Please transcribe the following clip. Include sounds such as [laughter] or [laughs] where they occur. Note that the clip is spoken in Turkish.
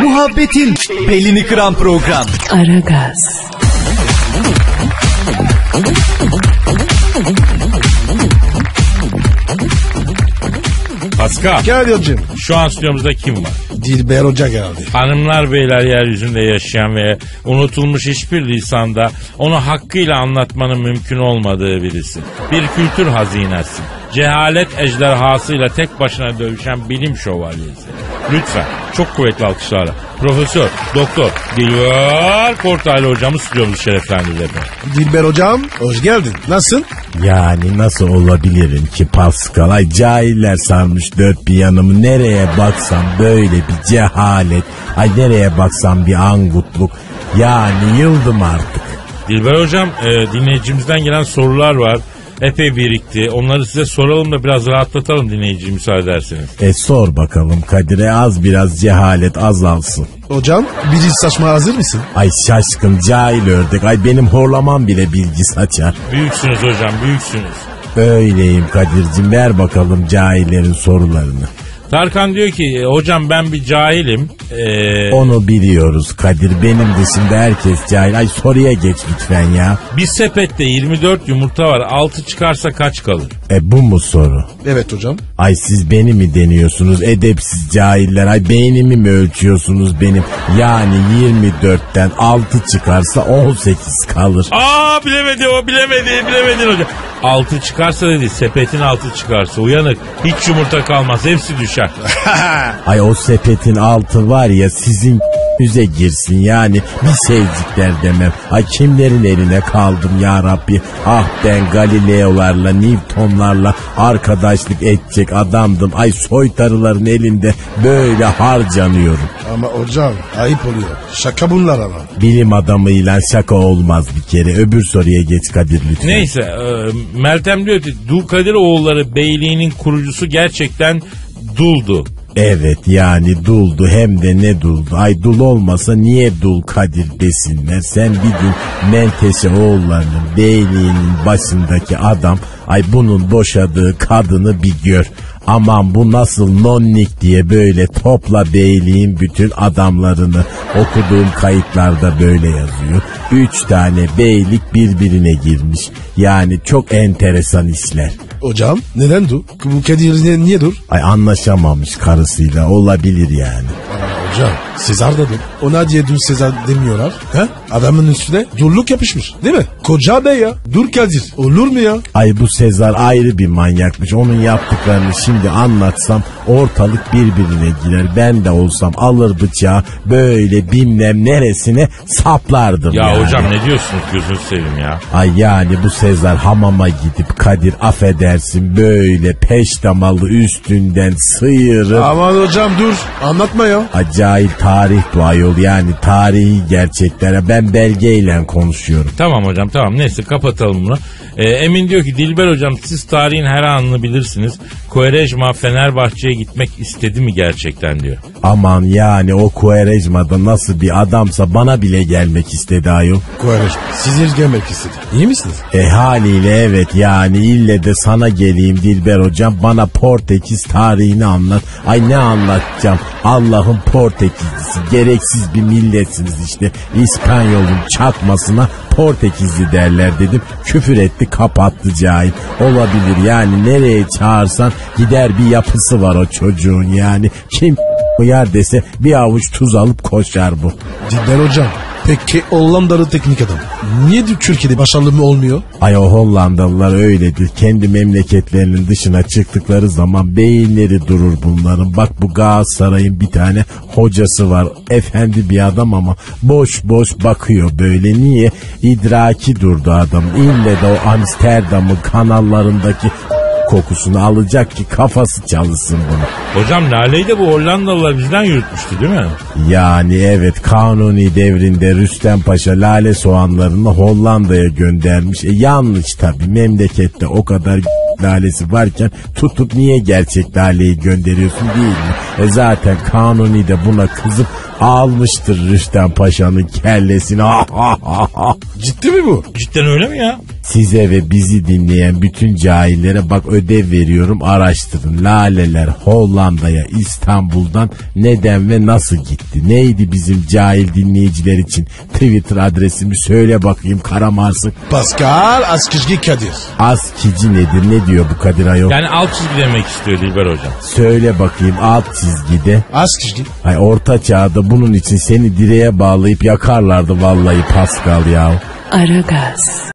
Muhabbetin belini kıran program. Aragaz, Pascal Kadir'cim. şu an stüdyomuzda kim var? Dilber Hoca geldi. Hanımlar beyler yeryüzünde yaşayan ve unutulmuş hiçbir lisanda onu hakkıyla anlatmanın mümkün olmadığı birisi. Bir kültür hazinesi. Cehalet ejderhasıyla tek başına dövüşen bilim şövalyesi. Lütfen çok kuvvetli alkışlarla. Profesör, doktor, Dilber Kortaylı hocamız stüdyomuzu şereflendirdi. Dilber Hocam hoş geldin. Nasılsın? Yani nasıl olabilirim ki Pascal? Ay cahiller sarmış dört bir yanımı. Nereye baksam böyle bir cehalet. Ay nereye baksam bir angutluk. Yani yıldım artık. Dilber hocam e, dinleyicimizden gelen sorular var. Epey birikti. Onları size soralım da biraz rahatlatalım dinleyiciyi müsaade ederseniz. E sor bakalım Kadir'e az biraz cehalet azalsın. Hocam biri saçma hazır mısın? Ay şaşkın cahil ördek. Ay benim horlamam bile bilgi saçar. Büyüksünüz hocam büyüksünüz. Öyleyim Kadir'cim ver bakalım cahillerin sorularını. Tarkan diyor ki "E, hocam ben bir cahilim. Ee, Onu biliyoruz Kadir. Benim dışında herkes cahil. Ay soruya geç lütfen ya. bir sepette 24 yumurta var. 6 çıkarsa kaç kalır? E bu mu soru? Evet hocam. Ay siz beni mi deniyorsunuz edepsiz cahiller? Ay beynimi mi ölçüyorsunuz benim? Yani 24'ten 6 çıkarsa 18 kalır. Aa bilemedi o bilemedi bilemedi hocam. 6 çıkarsa dedi sepetin 6 çıkarsa uyanık. Hiç yumurta kalmaz hepsi düşer. [laughs] Ay o sepetin altı var ya sizin yüze girsin yani bir sevdikler demem. Ay kimlerin eline kaldım ya Rabbi. Ah ben Galileolarla Newtonlarla arkadaşlık edecek adamdım. Ay soytarıların elinde böyle harcanıyorum. Ama hocam ayıp oluyor. Şaka bunlar ama. Bilim adamıyla şaka olmaz bir kere. Öbür soruya geç Kadir lütfen. Neyse e, Meltem diyor ki Dul oğulları beyliğinin kurucusu gerçekten duldu. Evet yani duldu hem de ne duldu. Ay dul olmasa niye dul Kadir desinler. Sen bir gün Menteşe oğullarının beyliğinin başındaki adam ay bunun boşadığı kadını bir gör. Aman bu nasıl nonnik diye böyle topla beyliğin bütün adamlarını okuduğum kayıtlarda böyle yazıyor. Üç tane beylik birbirine girmiş. Yani çok enteresan işler. Hocam neden dur? Bu Kadir niye, niye dur? Ay anlaşamamış karısıyla olabilir yani. Hocam Sezar da dur. Ona diye dur Sezar demiyorlar. Ha? Adamın üstüne durluk yapışmış değil mi? Koca bey ya. Dur Kadir. Olur mu ya? Ay bu Sezar ayrı bir manyakmış. Onun yaptıklarını şimdi anlatsam ortalık birbirine girer. Ben de olsam alır bıçağı böyle bilmem neresine saplardım Ya yani. hocam ne diyorsunuz gözünü seveyim ya. Ay yani bu Sezar hamama gidip Kadir affedersin böyle peştemalı üstünden sıyırıp Aman hocam dur. Anlatma ya. acayip tarih bu ayol yani tarihi gerçeklere ben belgeyle konuşuyorum. Tamam hocam tamam neyse kapatalım bunu. Ee, Emin diyor ki Dilber hocam siz tarihin her anını bilirsiniz. Koerejma Fenerbahçe'ye gitmek istedi mi gerçekten diyor. Aman yani o Kuerejma'da nasıl bir adamsa bana bile gelmek istedi ayol. Koyarız. Sizi gelmek istedi. İyi misiniz? E haliyle evet yani ille de sana geleyim Dilber hocam bana Portekiz tarihini anlat. Ay ne anlatacağım Allah'ın Portekizlisi gereksiz bir milletsiniz işte. İspanyol'un çakmasına Portekizli derler dedim. Küfür etti kapattı cahil. Olabilir yani nereye çağırsan gider bir yapısı var o çocuğun yani. Kim [laughs] uyar dese bir avuç tuz alıp koşar bu. Dilber hocam. Peki Hollandalı teknik adam. Niye Türkiye'de başarılı mı olmuyor? Ay o Hollandalılar öyledir. Kendi memleketlerinin dışına çıktıkları zaman beyinleri durur bunların. Bak bu Galatasaray'ın bir tane hocası var. Efendi bir adam ama boş boş bakıyor böyle. Niye? İdraki durdu adam. İlle de o Amsterdam'ın kanallarındaki kokusunu alacak ki kafası çalışsın bunu. Hocam Lale'yi de bu Hollandalılar bizden yürütmüştü değil mi? Yani evet kanuni devrinde Rüstem Paşa lale soğanlarını Hollanda'ya göndermiş. E yanlış tabi memlekette o kadar lalesi varken tutup niye gerçek laleyi gönderiyorsun değil mi? E zaten kanuni de buna kızıp almıştır Rüstem Paşa'nın kellesini. [laughs] Ciddi mi bu? Cidden öyle mi ya? Size ve bizi dinleyen bütün cahillere bak ödev veriyorum araştırın. Laleler Hollanda'ya İstanbul'dan neden ve nasıl gitti? Neydi bizim cahil dinleyiciler için Twitter adresimi söyle bakayım Karamarsık. Pascal Askışgi Kadir. Askici nedir ne diyor bu Kadir Ayol? Yani alt çizgi demek istiyor Dilber hocam. Söyle bakayım alt çizgide. Askışgi. Ay orta çağda bunun için seni direğe bağlayıp yakarlardı vallahi Pascal ya. Aragaz.